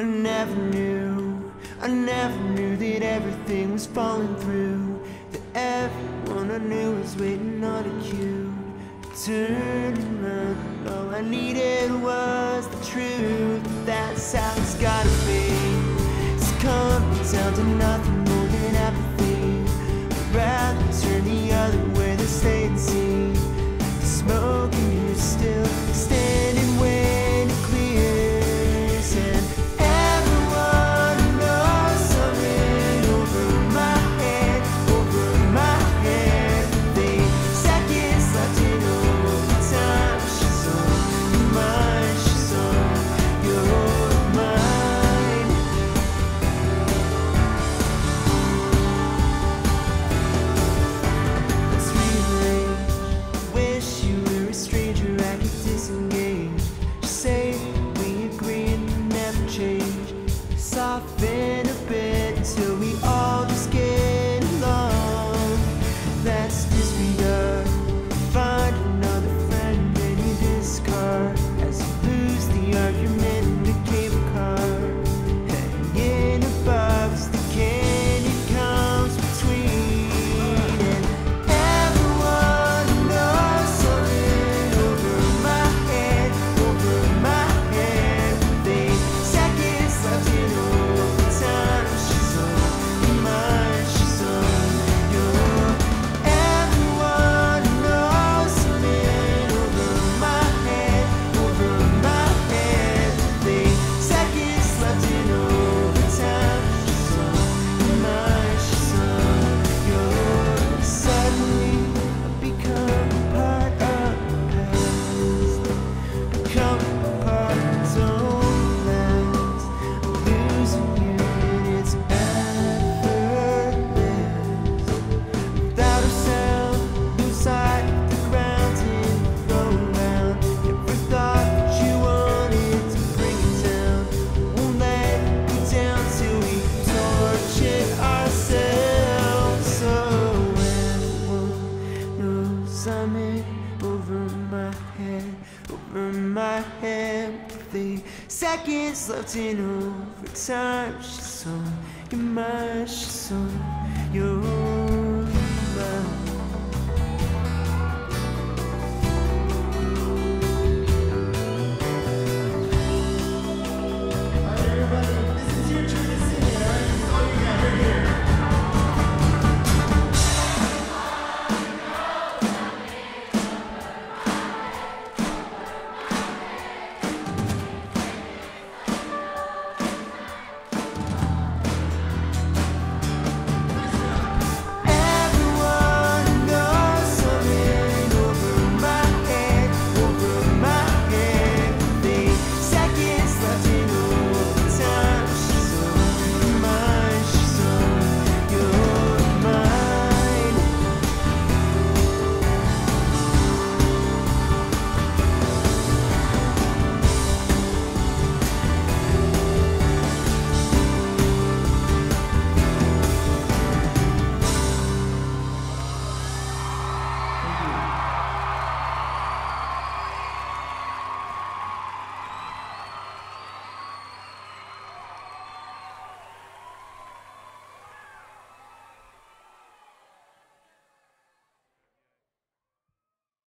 I never knew, I never knew that everything was falling through. That everyone I knew was waiting on a cue. Turn around, all I needed was the truth. That's how it's gotta be. It's come down to nothing more than apathy. I'd rather turn the other way than stay and see. summit over my head, over my empathy. Seconds left in overtime. She's on your my she's on your own.